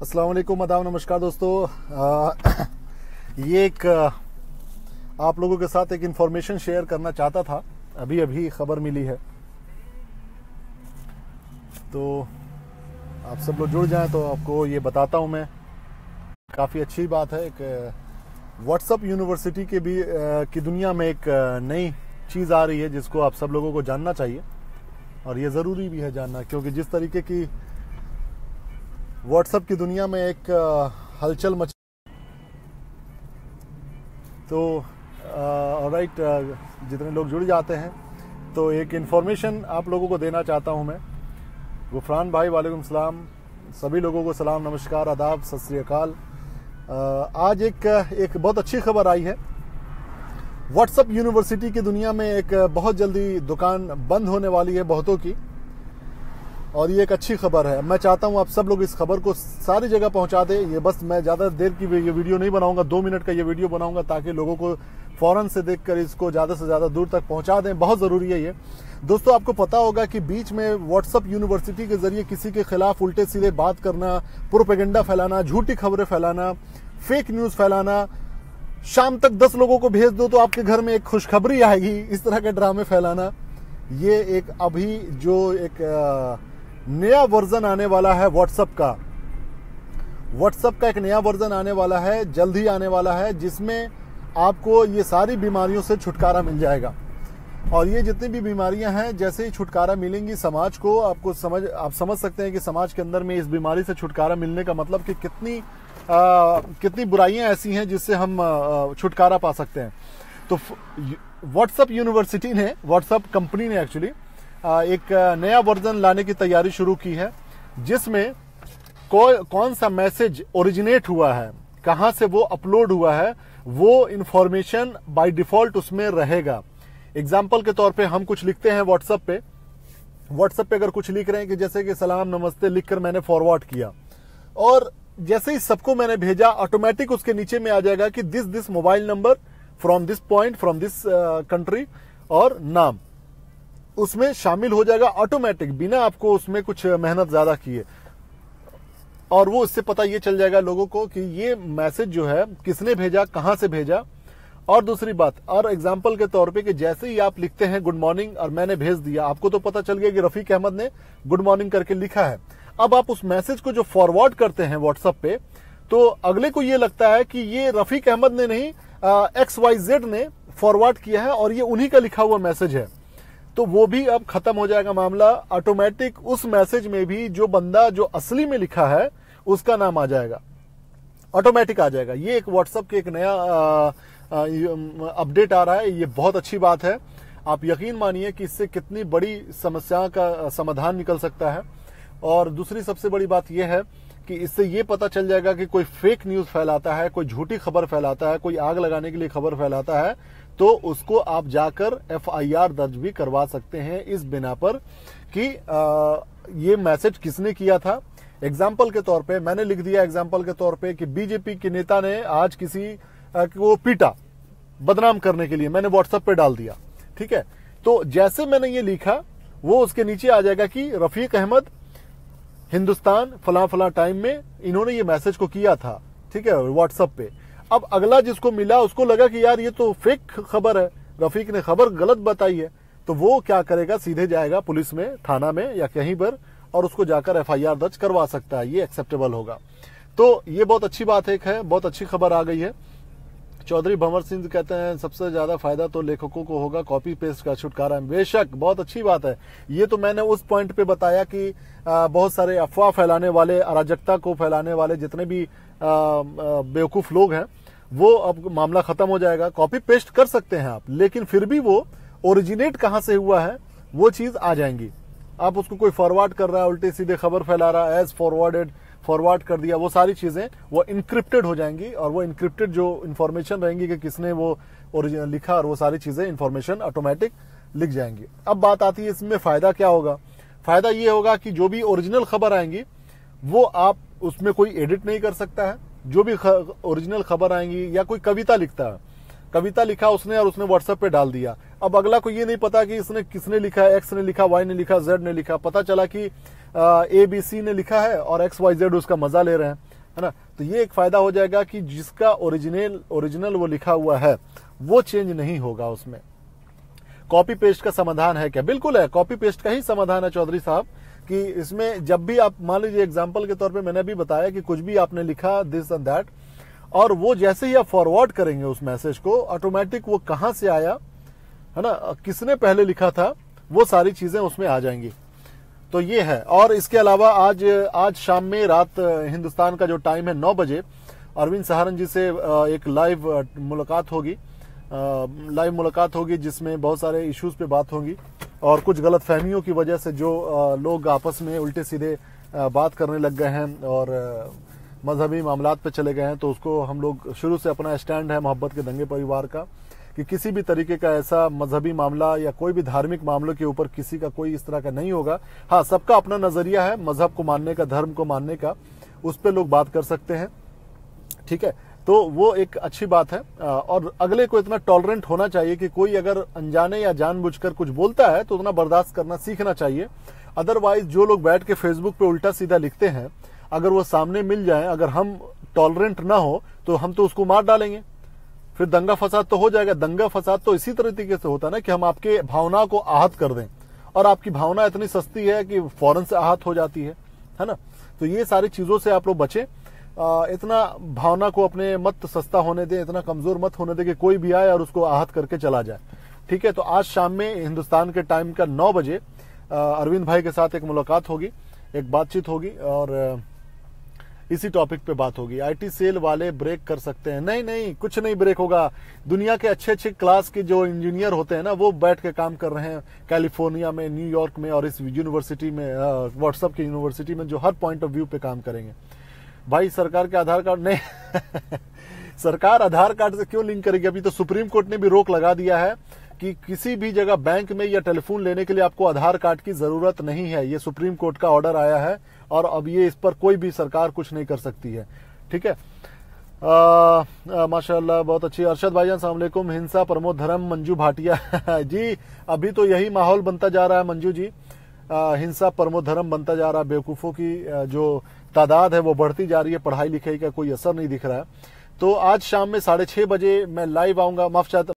वालेकुम अदाब नमस्कार दोस्तों। आ, ये एक आप लोगों के साथ एक इन्फॉर्मेशन शेयर करना चाहता था। अभी अभी खबर मिली है। तो आप सब लोग जुड़ जाएँ तो आपको ये बताता हूँ मैं। काफ़ी अच्छी बात है एक व्हाट्सअप यूनिवर्सिटी के भी की दुनिया में एक नई चीज़ आ रही है जिसको आप सब लोगों को जानना चाहिए। और ये ज़रूरी भी है जानना क्योंकि जिस तरीके की व्हाट्सएप की दुनिया में एक हलचल मच तो राइट जितने लोग जुड़ जाते हैं तो एक इन्फॉर्मेशन आप लोगों को देना चाहता हूँ मैं। गुफरान भाई, वालेकुम सलाम। सभी लोगों को सलाम, नमस्कार, आदाब, सत श्रीकाल आज एक एक बहुत अच्छी खबर आई है। व्हाट्सएप यूनिवर्सिटी की दुनिया में एक बहुत जल्दी दुकान बंद होने वाली है बहुतों की। और ये एक अच्छी खबर है। मैं चाहता हूँ आप सब लोग इस खबर को सारी जगह पहुँचा दें। ये बस मैं ज़्यादा देर की ये वीडियो नहीं बनाऊँगा, दो मिनट का ये वीडियो बनाऊँगा ताकि लोगों को फ़ौरन से देखकर इसको ज़्यादा से ज़्यादा दूर तक पहुँचा दें। बहुत ज़रूरी है ये। दोस्तों, आपको पता होगा कि बीच में व्हाट्सअप यूनिवर्सिटी के ज़रिए किसी के खिलाफ उल्टे सीधे बात करना प्रोपेगेंडा फैलाना, झूठी खबरें फैलाना फेक न्यूज़ फैलाना, शाम तक दस लोगों को भेज दो तो आपके घर में एक खुशखबरी आएगी, इस तरह के ड्रामे फैलाना, ये एक अभी जो एक नया वर्जन आने वाला है व्हाट्सएप का। व्हाट्सएप का एक नया वर्जन आने वाला है जल्द ही आने वाला है जिसमें आपको ये सारी बीमारियों से छुटकारा मिल जाएगा। और ये जितनी भी बीमारियाँ हैं जैसे ही छुटकारा मिलेंगी समाज को आपको समझ आप समझ सकते हैं कि समाज के अंदर में इस बीमारी से छुटकारा मिलने का मतलब कि कितनी आ, कितनी बुराइयाँ ऐसी हैं जिससे हम छुटकारा पा सकते हैं। तो व्हाट्सएप यूनिवर्सिटी ने व्हाट्सएप कंपनी ने एक्चुअली एक नया वर्जन लाने की तैयारी शुरू की है, जिसमें कौन सा मैसेज ओरिजिनेट हुआ है, कहाँ से वो अपलोड हुआ है, वो इंफॉर्मेशन बाय डिफ़ॉल्ट उसमें रहेगा। एग्ज़ाम्पल के तौर पे हम कुछ लिखते हैं व्हाट्सएप पे। व्हाट्सएप पे अगर कुछ लिख रहे हैं कि जैसे कि, सलाम, नमस्ते लिखकर मैंने फॉरवर्ड किया। और जैसे ही सबको मैंने भेजा ऑटोमेटिक उसके नीचे में आ जाएगा कि this this mobile number from this point from this country और नाम। उसमें शामिल हो जाएगा ऑटोमेटिक बिना आपको उसमें कुछ मेहनत ज़्यादा किए। और वो इससे पता ये चल जाएगा लोगों को कि ये मैसेज जो है, किसने भेजा, कहाँ से भेजा। और दूसरी बात, और एग्ज़ाम्पल के तौर पे कि जैसे ही आप लिखते हैं गुड मॉर्निंग और मैंने भेज दिया, आपको तो पता चल गया कि रफीक अहमद ने गुड मॉर्निंग करके लिखा है। अब आप उस मैसेज को जो फॉरवर्ड करते हैं व्हाट्सएप पे तो अगले को ये लगता है कि ये रफीक अहमद ने नहीं एक्स वाई जेड ने फॉरवर्ड किया है और ये उन्हीं का लिखा हुआ मैसेज है। तो वो भी अब खत्म हो जाएगा मामला। ऑटोमेटिक उस मैसेज में भी जो बंदा जो असली में लिखा है, उसका नाम आ जाएगा। ऑटोमेटिक आ जाएगा। ये एक व्हाट्सएप के एक नया अपडेट आ रहा है। ये बहुत अच्छी बात है। आप यकीन मानिए कि इससे कितनी बड़ी समस्या का, समाधान निकल सकता है। और दूसरी सबसे बड़ी बात यह है कि इससे ये पता चल जाएगा कि कोई फेक न्यूज़ फैलाता है कोई झूठी खबर फैलाता है कोई आग लगाने के लिए खबर फैलाता है तो उसको आप जाकर एफआईआर दर्ज भी करवा सकते हैं इस बिना पर कि आ, ये मैसेज किसने किया था। एग्ज़ाम्पल के तौर पे मैंने लिख दिया एग्ज़ाम्पल के तौर पे कि बीजेपी के नेता ने आज किसी को पीटा बदनाम करने के लिए मैंने व्हाट्सएप पे डाल दिया ठीक है? तो जैसे मैंने ये लिखा वो उसके नीचे आ जाएगा कि रफीक अहमद हिंदुस्तान फला फला टाइम में इन्होंने ये मैसेज को किया था, ठीक है व्हाट्सएप पे। अब अगला जिसको मिला, उसको लगा कि यार ये तो फेक खबर है। रफीक ने खबर गलत बताई है तो वो क्या करेगा? सीधे जाएगा पुलिस में, थाना में या कहीं पर, और उसको जाकर एफआईआर दर्ज करवा सकता है। ये एक्सेप्टेबल होगा। तो ये बहुत अच्छी बात एक है, बहुत अच्छी खबर आ गई है। चौधरी भंवर सिंह कहते हैं, सबसे ज़्यादा फ़ायदा तो लेखकों को होगा कॉपी पेस्ट का छुटकारा। बेशक, बहुत अच्छी बात है। ये तो मैंने उस पॉइंट पे बताया कि बहुत सारे अफवाह फैलाने वाले, अराजकता को फैलाने वाले जितने भी बेवकूफ़ लोग हैं, वो अब मामला खत्म हो जाएगा। कॉपी पेस्ट कर सकते हैं आप, लेकिन फिर भी वो ओरिजिनेट कहाँ से हुआ है, वो चीज़ आ जाएँगी। आप उसको कोई फॉरवर्ड कर रहा है, उल्टे सीधे खबर फैला रहा है एज फॉरवर्डेड फॉरवर्ड कर दिया, वो सारी चीज़ें, वो इंक्रिप्टेड हो जाएँगी और वो इंक्रिप्टेड जो इन्फॉर्मेशन रहेंगी कि किसने वो ओरिजिनल लिखा और वो सारी चीज़ें इन्फॉर्मेशन ऑटोमेटिक लिख जाएँगी। अब बात आती है इसमें फ़ायदा क्या होगा? फ़ायदा ये होगा कि जो भी ओरिजिनल खबर आएँगी, वो आप उसमें कोई एडिट नहीं कर सकता है। जो भी ओरिजिनल खबर आएँगी या कोई कविता लिखता है, कविता लिखा उसने और उसने व्हाट्सएप पे डाल दिया। अब अगला को ये नहीं पता कि इसने किसने लिखा एक्स ने लिखा वाई ने लिखा जेड ने लिखा। पता चला कि ए बी सी ने लिखा है और एक्स वाई जेड उसका मज़ा ले रहे हैं, है ना? तो ये एक फ़ायदा हो जाएगा कि जिसका ओरिजिनल ओरिजिनल वो लिखा हुआ है, वो चेंज नहीं होगा उसमें। कॉपी पेस्ट का समाधान है क्या? बिल्कुल है। कॉपी पेस्ट का ही समाधान है चौधरी साहब, कि इसमें जब भी आप, मान लीजिए एग्ज़ाम्पल के तौर पे मैंने भी बताया कि कुछ भी आपने लिखा दिस एंड दैट और वो जैसे ही आप फॉरवर्ड करेंगे उस मैसेज को ऑटोमेटिक वो कहाँ से आया, है ना? किसने पहले लिखा था, वो सारी चीज़ें उसमें आ जाएँगी। तो ये है। और इसके अलावा आज आज शाम में रात, हिंदुस्तान का जो टाइम है नौ बजे, अरविंद सहारन जी से एक लाइव मुलाकात होगी। लाइव मुलाकात होगी जिसमें बहुत सारे इश्यूज़ पे बात होगी और कुछ गलत फहमियों की वजह से जो लोग आपस में उल्टे सीधे बात करने लग गए हैं और मजहबी मामला पे चले गए हैं तो उसको हम लोग शुरू से अपना स्टैंड है मोहब्बत के दंगे परिवार का। कि किसी भी तरीके का ऐसा मजहबी मामला या कोई भी धार्मिक मामलों के ऊपर किसी का कोई इस तरह का नहीं होगा। हाँ सबका अपना नज़रिया है, मज़हब को मानने का, धर्म को मानने का, उस पर लोग बात कर सकते हैं। ठीक है? तो वो एक अच्छी बात है। और अगले को इतना टॉलरेंट होना चाहिए कि कोई अगर अनजाने या जानबूझकर कुछ बोलता है तो उतना बर्दाश्त करना सीखना चाहिए। अदरवाइज़ जो लोग बैठ के फेसबुक पे उल्टा सीधा लिखते हैं, अगर वो सामने मिल जाए, अगर हम टॉलरेंट ना हो तो हम तो उसको मार डालेंगे। फिर दंगा फसाद तो हो जाएगा। दंगा फसाद तो इसी तरीके से होता है ना कि हम आपके भावना को आहत कर दें। और आपकी भावना इतनी सस्ती है कि फ़ौरन से आहत हो जाती है है ना? तो ये सारी चीज़ों से आप लोग बचें। इतना भावना को अपने मत सस्ता होने दें, इतना कमज़ोर मत होने दें कि कोई भी आए और उसको आहत करके चला जाए। ठीक है तो आज शाम में हिंदुस्तान के टाइम का नौ बजे अरविंद भाई के साथ एक मुलाकात होगी, एक बातचीत होगी और इसी टॉपिक पे बात होगी। आईटी सेल वाले ब्रेक कर सकते हैं। नहीं नहीं, कुछ नहीं ब्रेक होगा। दुनिया के अच्छे अच्छे क्लास के जो इंजीनियर होते हैं ना, वो बैठ के काम कर रहे हैं। कैलिफ़ोर्निया में न्यूयॉर्क में और इस यूनिवर्सिटी में व्हाट्सएप की यूनिवर्सिटी में जो हर पॉइंट ऑफ़ व्यू पे काम करेंगे। भाई, सरकार के आधार कार्ड नहीं। सरकार आधार कार्ड से क्यों लिंक करेगी? अभी तो सुप्रीम कोर्ट ने भी रोक लगा दिया है। कि किसी भी जगह बैंक में या टेलीफोन लेने के लिए आपको आधार कार्ड की ज़रूरत नहीं है। ये सुप्रीम कोर्ट का ऑर्डर आया है और अब ये इस पर कोई भी सरकार कुछ नहीं कर सकती है। ठीक है? माशाल्लाह बहुत अच्छी। अरशद भाईजान सलामकुम हिंसा प्रमोद धर्म मंजू भाटिया। जी अभी तो यही माहौल बनता जा रहा है मंजू जी। आ, हिंसा प्रमोद धर्म बनता जा रहा है। बेवकूफों की जो तादाद है वो बढ़ती जा रही है। पढ़ाई लिखाई का कोई असर नहीं दिख रहा है। तो आज शाम में साढ़े छह बजे मैं लाइव आऊँगा। माफ़ चाहता